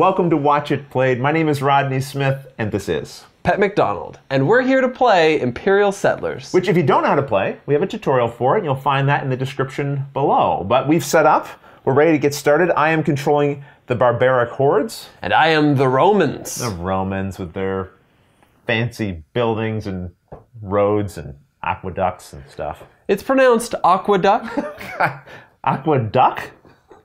welcome to Watch It Played. My name is Rodney Smith, and this is. Pep McDonald, and we're here to play Imperial Settlers. Which, if you don't know how to play, we have a tutorial for it, and you'll find that in the description below. But we've set up, we're ready to get started. I am controlling the barbaric hordes, and I am the Romans. the Romans with their fancy buildings and roads and aqueducts and stuff. It's pronounced aqueduct. Aqueduct?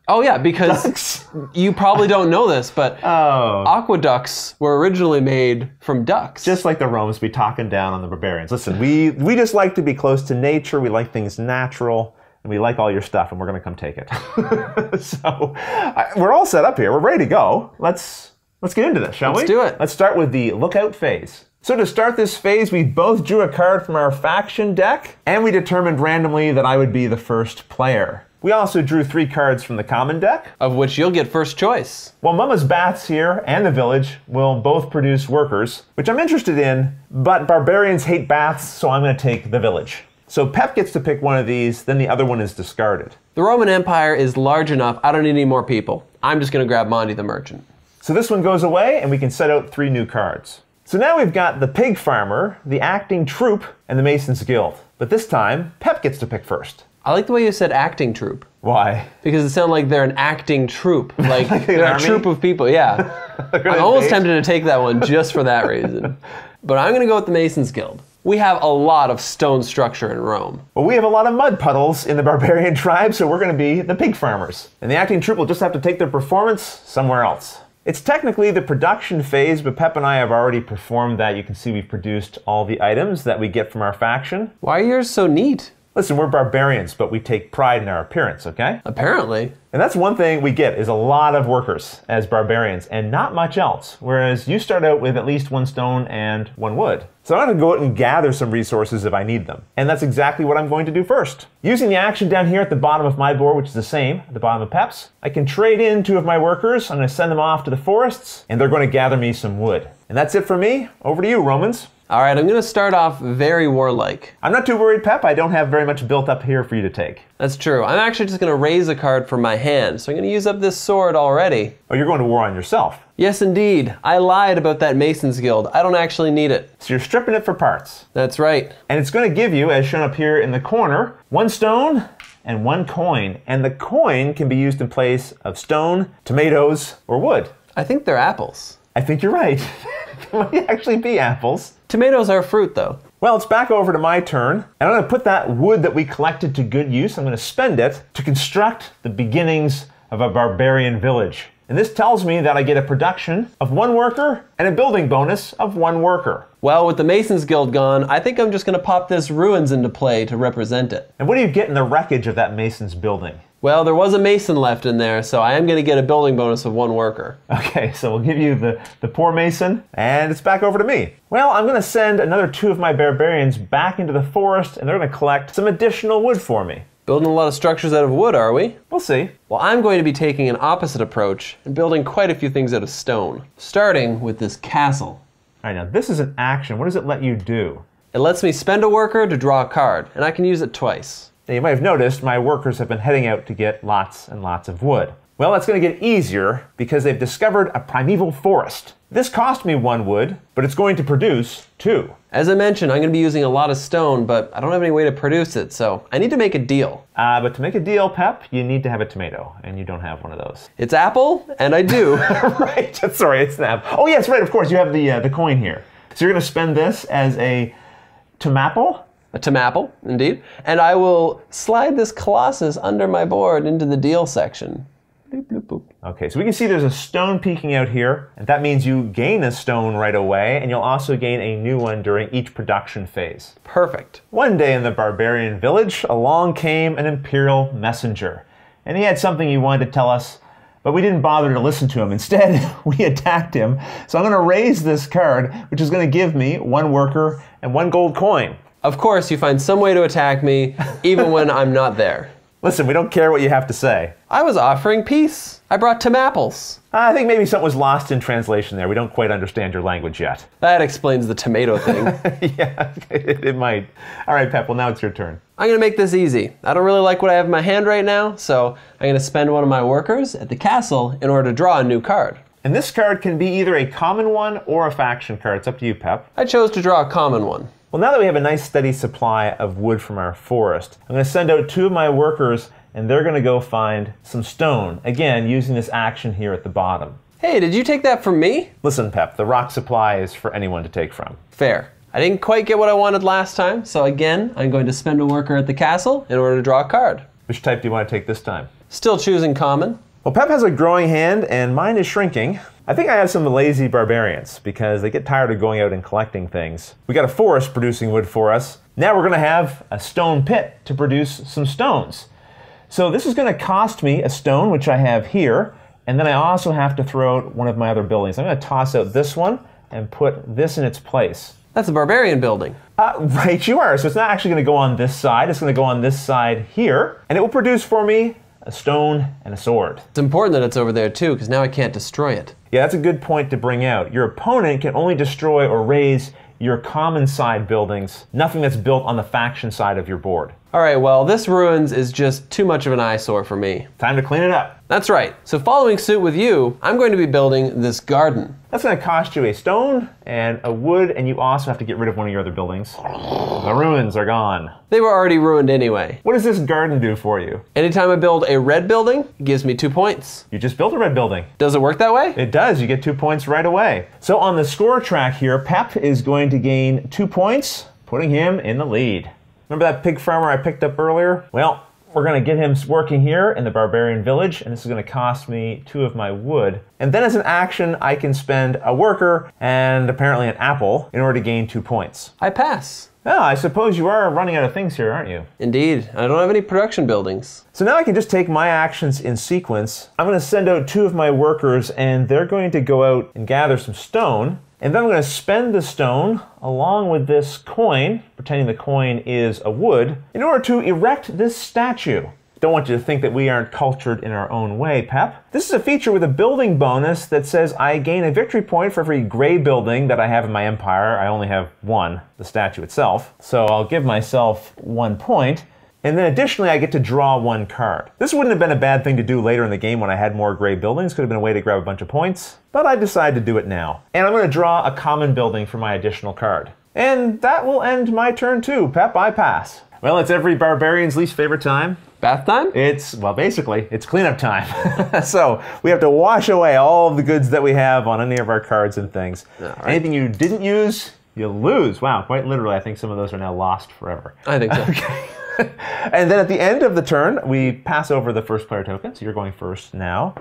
Oh yeah, because you probably don't know this, but Oh. aqueducts were originally made from ducks. Just like the Romans be talking down on the barbarians. Listen, we, we just like to be close to nature, we like things natural, and we like all your stuff, and we're going to come take it. so I, we're all set up here. We're ready to go. Let's, let's get into this, shall we? Let's do it. Let's start with the lookout phase. So to start this phase, we both drew a card from our faction deck, and we determined randomly that I would be the first player. We also drew three cards from the common deck. of which you'll get first choice. Well, Mama's Baths here and the village will both produce workers, which I'm interested in, but barbarians hate baths, so I'm going to take the village. So Pep gets to pick one of these, then the other one is discarded. The Roman Empire is large enough. I don't need any more people. I'm just gonna grab Monty the merchant. So this one goes away, and we can set out three new cards. So now we've got the pig farmer, the acting troupe, and the Mason's Guild. But this time, Pep gets to pick first. I like the way you said acting troupe. Why? Because it sounded like they're an acting troupe, like an they're a troupe of people. Yeah, I'm almost tempted to take that one just for that reason. But I'm gonna go with the Masons Guild. We have a lot of stone structure in Rome. Well, we have a lot of mud puddles in the barbarian tribe, so we're going to be the pig farmers. And the acting troupe will just have to take their performance somewhere else. It's technically the production phase, but Pep and I have already performed that. You can see we've produced all the items that we get from our faction. Why are yours so neat? Listen, we're barbarians, but we take pride in our appearance, okay? Apparently. And that's one thing we get is a lot of workers as barbarians and not much else. Whereas you start out with at least one stone and one wood. So I'm going to go out and gather some resources if I need them. And that's exactly what I'm going to do first. Using the action down here at the bottom of my board, which is the same at the bottom of Pep's, I can trade in two of my workers. I'm going to send them off to the forests and they're going to gather me some wood. And that's it for me. Over to you, Romans. All right, I'm gonna start off very warlike. I'm not too worried, Pep. I don't have very much built up here for you to take. That's true. I'm actually just gonna raise a card from my hand, so I'm gonna use up this sword already. Oh, you're going to war on yourself. Yes, indeed. I lied about that Mason's Guild. I don't actually need it. So you're stripping it for parts. That's right. And it's going to give you, as shown up here in the corner, one stone and one coin. And the coin can be used in place of stone, tomatoes, or wood. I think they're apples. I think you're right. they might actually be apples. Tomatoes are fruit, though. Well, it's back over to my turn, and I'm going to put that wood that we collected to good use. I'm going to spend it to construct the beginnings of a barbarian village. And this tells me that I get a production of one worker and a building bonus of one worker. Well, with the Mason's Guild gone, I think I'm just gonna pop this ruins into play to represent it. And what do you get in the wreckage of that mason's building? Well, there was a mason left in there, so I am gonna get a building bonus of one worker. Okay, so we'll give you the, the poor mason, and it's back over to me. Well, I'm going to send another two of my barbarians back into the forest, and they're going to collect some additional wood for me. Building a lot of structures out of wood, are we? We'll see. Well, I'm going to be taking an opposite approach and building quite a few things out of stone, starting with this castle. All right, now this is an action. What does it let you do? It lets me spend a worker to draw a card, and I can use it twice. Now, you might have noticed my workers have been heading out to get lots and lots of wood. Well, that's going to get easier because they've discovered a primeval forest. This cost me one wood, but it's going to produce two. As I mentioned, I'm going to be using a lot of stone, but I don't have any way to produce it, so I need to make a deal. Uh, but to make a deal, Pep, you need to have a tomato, and you don't have one of those. It's apple, and I do. right. Sorry, it's snap. Oh yes, right. Of course, you have the uh, the coin here. So you're going to spend this as a tomaple. a tomapple, indeed. And I will slide this colossus under my board into the deal section. Bloop, bloop, bloop. Okay, so we can see there's a stone peeking out here, and that means you gain a stone right away, and you'll also gain a new one during each production phase. Perfect. One day in the barbarian village, along came an imperial messenger, and he had something he wanted to tell us, but we didn't bother to listen to him. Instead, we attacked him. So I'm going to raise this card, which is going to give me one worker and one gold coin. Of course, you find some way to attack me, even when I'm not there. Listen, we don't care what you have to say. I was offering peace. I brought Tim apples. I think maybe something was lost in translation there. We don't quite understand your language yet. That explains the tomato thing. yeah, it, it might. All right, Pep, well, now it's your turn. I'm gonna make this easy. I don't really like what I have in my hand right now, so I'm gonna spend one of my workers at the castle in order to draw a new card. And this card can be either a common one or a faction card. It's up to you, Pep. I chose to draw a common one. Well, now that we have a nice steady supply of wood from our forest, I'm going to send out two of my workers and they're going to go find some stone. Again, using this action here at the bottom. Hey, did you take that from me? Listen, Pep, the rock supply is for anyone to take from. Fair. I didn't quite get what I wanted last time, so again, I'm going to spend a worker at the castle in order to draw a card. Which type do you want to take this time? Still choosing common. Well, Pep has a growing hand and mine is shrinking. I think I have some lazy barbarians because they get tired of going out and collecting things. We got a forest producing wood for us. Now we're going to have a stone pit to produce some stones. So this is going to cost me a stone, which I have here, and then I also have to throw out one of my other buildings. I'm going to toss out this one and put this in its place. That's a barbarian building. Uh, right, you are. So it's not actually going to go on this side. It's going to go on this side here, and it will produce for me a stone, and a sword. It's important that it's over there too, because now I can't destroy it. Yeah, that's a good point to bring out. Your opponent can only destroy or raise your common side buildings, nothing that's built on the faction side of your board. All right, well, this ruins is just too much of an eyesore for me. Time to clean it up. That's right. So following suit with you, I'm going to be building this garden. That's going to cost you a stone and a wood, and you also have to get rid of one of your other buildings. The ruins are gone. They were already ruined anyway. What does this garden do for you? Anytime I build a red building, it gives me two points. You just built a red building. Does it work that way? It does. You get two points right away. So on the score track here, Pep is going to gain two points, putting him in the lead. Remember that pig farmer I picked up earlier? Well, we're going to get him working here in the barbarian village, and this is going to cost me two of my wood. And then as an action, I can spend a worker and apparently an apple in order to gain two points. I pass. Oh, I suppose you are running out of things here, aren't you? Indeed. I don't have any production buildings. So now I can just take my actions in sequence. I'm going to send out two of my workers, and they're going to go out and gather some stone. And then I'm going to spend the stone along with this coin, pretending the coin is a wood, in order to erect this statue. Don't want you to think that we aren't cultured in our own way, Pep. This is a feature with a building bonus that says I gain a victory point for every gray building that I have in my empire. I only have one, the statue itself. So I'll give myself one point. And then additionally, I get to draw one card. This wouldn't have been a bad thing to do later in the game when I had more gray buildings. Could have been a way to grab a bunch of points, but I decided to do it now. And I'm going to draw a common building for my additional card. And that will end my turn too. Pep, I pass. Well, it's every barbarian's least favorite time. Bath time? It's, well, basically, it's cleanup time. so we have to wash away all of the goods that we have on any of our cards and things. Right. Anything you didn't use, you lose. Wow, quite literally, I think some of those are now lost forever. I think so. Okay. and then at the end of the turn, we pass over the first player token. So you're going first now.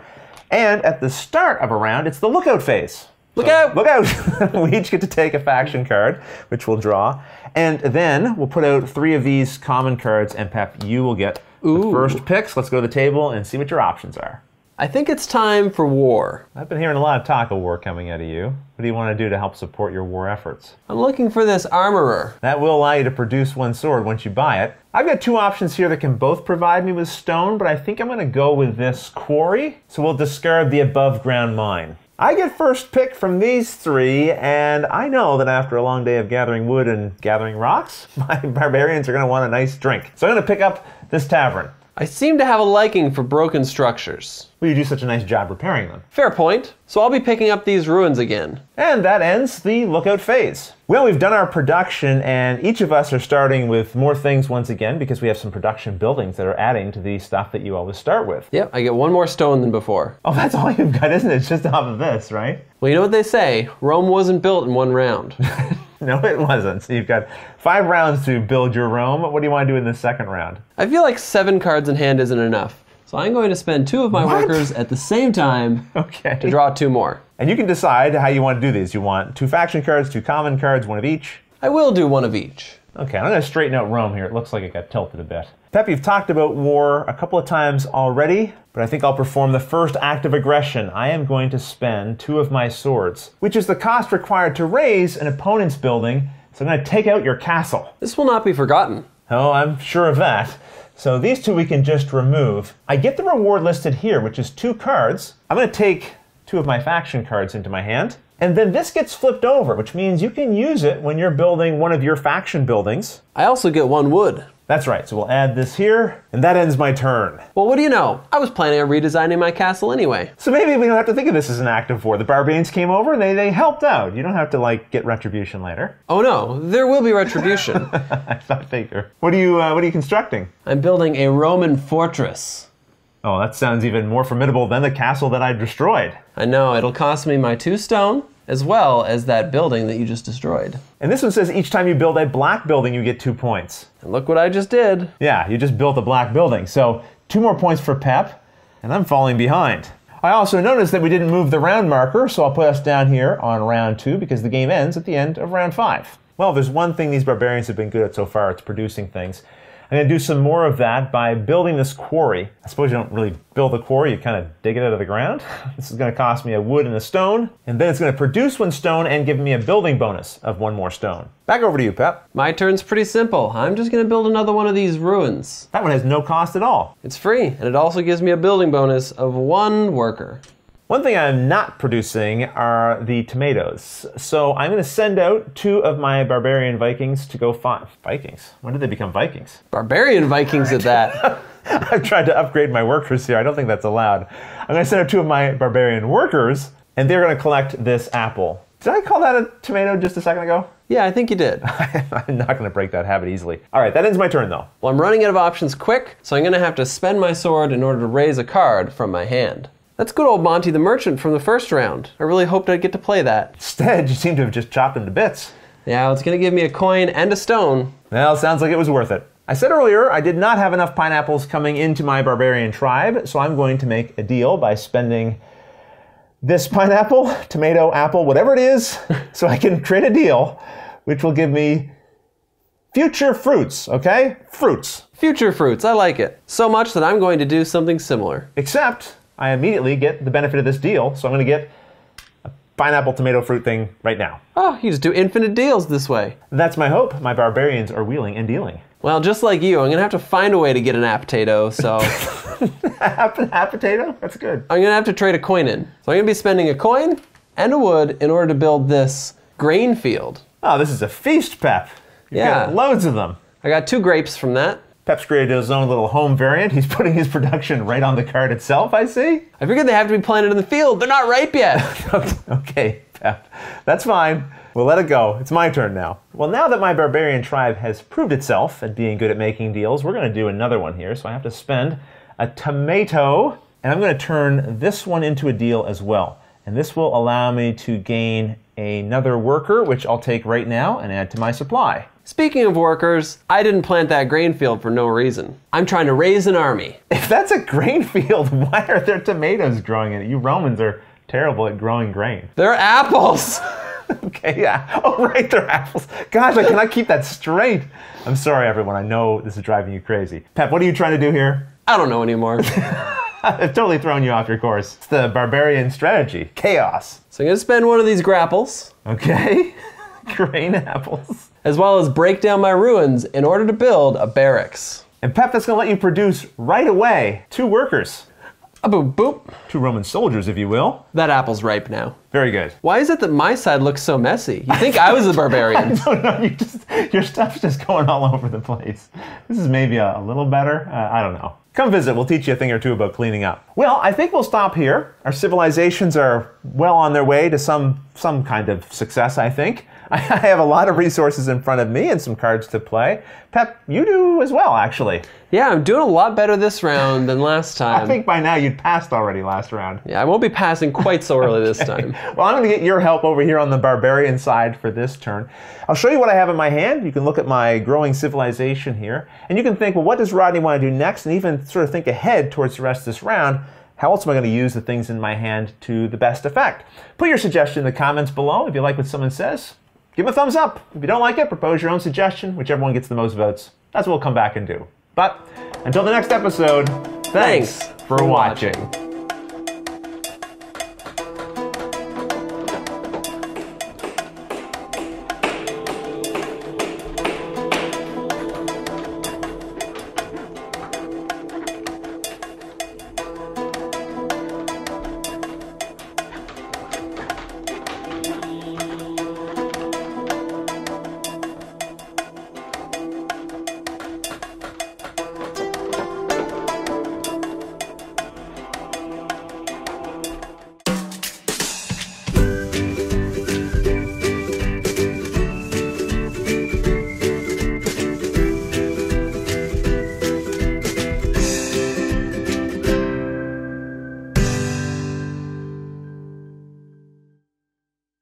And at the start of a round, it's the lookout phase. Look so, out! Look out! we each get to take a faction card, which we'll draw. And then we'll put out three of these common cards, and Pep, you will get Ooh. the first picks. Let's go to the table and see what your options are. I think it's time for war. I've been hearing a lot of talk of war coming out of you. What do you want to do to help support your war efforts? I'm looking for this armorer. That will allow you to produce one sword once you buy it. I've got two options here that can both provide me with stone, but I think I'm going to go with this quarry. So we'll discard the above ground mine. I get first pick from these three, and I know that after a long day of gathering wood and gathering rocks, my barbarians are going to want a nice drink. So I'm going to pick up this tavern. I seem to have a liking for broken structures. Well, you do such a nice job repairing them. Fair point. So I'll be picking up these ruins again. And that ends the lookout phase. Well, we've done our production, and each of us are starting with more things once again because we have some production buildings that are adding to the stuff that you always start with. Yep, I get one more stone than before. Oh, that's all you've got, isn't it? It's just off of this, right? Well, you know what they say Rome wasn't built in one round. no, it wasn't. So you've got five rounds to build your Rome. What do you want to do in the second round? I feel like seven cards in hand isn't enough. So I'm going to spend two of my what? workers at the same time okay. to draw two more. And you can decide how you want to do these. You want two faction cards, two common cards, one of each? I will do one of each. Okay, I'm going to straighten out Rome here. It looks like it got tilted a bit. Pep, you've talked about war a couple of times already, but I think I'll perform the first act of aggression. I am going to spend two of my swords, which is the cost required to raise an opponent's building, so I'm going to take out your castle. This will not be forgotten. Oh, I'm sure of that. So these two we can just remove. I get the reward listed here, which is two cards. I'm going to take two of my faction cards into my hand. And then this gets flipped over, which means you can use it when you're building one of your faction buildings. I also get one wood. That's right, so we'll add this here, and that ends my turn. Well, what do you know? I was planning on redesigning my castle anyway. So maybe we don't have to think of this as an act of war. The barbarians came over and they, they helped out. You don't have to, like, get retribution later. Oh no, there will be retribution. I thought figure. What are you, uh, what are you constructing? I'm building a Roman fortress. Oh, that sounds even more formidable than the castle that I destroyed. I know, it'll cost me my two stone, as well as that building that you just destroyed. And this one says each time you build a black building, you get two points. And look what I just did. Yeah, you just built a black building. So two more points for Pep, and I'm falling behind. I also noticed that we didn't move the round marker, so I'll put us down here on round two because the game ends at the end of round five. Well, there's one thing these barbarians have been good at so far, it's producing things. I'm going to do some more of that by building this quarry. I suppose you don't really build a quarry, you kind of dig it out of the ground. This is going to cost me a wood and a stone, and then it's going to produce one stone and give me a building bonus of one more stone. Back over to you, Pep. My turn's pretty simple. I'm just going to build another one of these ruins. That one has no cost at all. It's free, and it also gives me a building bonus of one worker. One thing I'm not producing are the tomatoes. So I'm going to send out two of my barbarian Vikings to go find. Vikings? When did they become Vikings? Barbarian Vikings at that. I've tried to upgrade my workers here. I don't think that's allowed. I'm going to send out two of my barbarian workers, and they're going to collect this apple. Did I call that a tomato just a second ago? yeah, I think you did. I'm not going to break that habit easily. All right, that ends my turn, though. Well, I'm running out of options quick, so I'm going to have to spend my sword in order to raise a card from my hand. That's good old Monty the Merchant from the first round. I really hoped I'd get to play that. Instead, you seem to have just chopped into bits. Yeah, it's going to give me a coin and a stone. Well, sounds like it was worth it. I said earlier I did not have enough pineapples coming into my barbarian tribe, so I'm going to make a deal by spending this pineapple, tomato, apple, whatever it is, so I can create a deal which will give me future fruits, okay? Fruits. Future fruits, I like it. So much that I'm going to do something similar. Except I immediately get the benefit of this deal, so I'm going to get a pineapple tomato fruit thing right now. Oh, you just do infinite deals this way. That's my hope. My barbarians are wheeling and dealing. Well, just like you, I'm going to have to find a way to get an app potato, so app, half potato? That's good. I'm going to have to trade a coin in. So I'm going to be spending a coin and a wood in order to build this grain field. Oh, this is a feast, Pep. You've Yeah. got loads of them. I got two grapes from that. Pep's created his own little home variant. He's putting his production right on the card itself, I see. I figured they have to be planted in the field. They're not ripe yet. okay, Pep. That's fine. We'll let it go. It's my turn now. Well, now that my barbarian tribe has proved itself at being good at making deals, we're going to do another one here. So I have to spend a tomato, and I'm going to turn this one into a deal as well. And this will allow me to gain another worker, which I'll take right now and add to my supply. Speaking of workers, I didn't plant that grain field for no reason. I'm trying to raise an army. If that's a grain field, why are there tomatoes growing in it? You Romans are terrible at growing grain. They're apples. Okay, yeah. Oh, right, they're apples. Gosh, I cannot keep that straight. I'm sorry, everyone. I know this is driving you crazy. Pep, what are you trying to do here? I don't know anymore. I've totally thrown you off your course. It's the barbarian strategy chaos. So I'm going to spend one of these grapples, Okay? grain apples. as well as break down my ruins in order to build a barracks. And Pep, that's going to let you produce right away two workers. A boop boop. Two Roman soldiers, if you will. That apple's ripe now. Very good. Why is it that my side looks so messy? You think I was the barbarian? No, no, you just your stuff's just going all over the place. This is maybe a, a little better. Uh, I don't know. Come visit. We'll teach you a thing or two about cleaning up. Well, I think we'll stop here. Our civilizations are well on their way to some some kind of success. I think. I have a lot of resources in front of me and some cards to play. Pep, you do as well, actually. Yeah, I'm doing a lot better this round than last time. I think by now you'd passed already last round. yeah, I won't be passing quite so early this time. Well, I'm going to get your help over here on the barbarian side for this turn. I'll show you what I have in my hand. You can look at my growing civilization here, and you can think, well, what does Rodney want to do next? And even sort of think ahead towards the rest of this round. How else am I going to use the things in my hand to the best effect? Put your suggestion in the comments below. If you like what someone says, give them a thumbs up. If you don't like it, propose your own suggestion. Whichever one gets the most votes, that's what we'll come back and do. But until the next episode, thanks, Thanks for for watching. watching.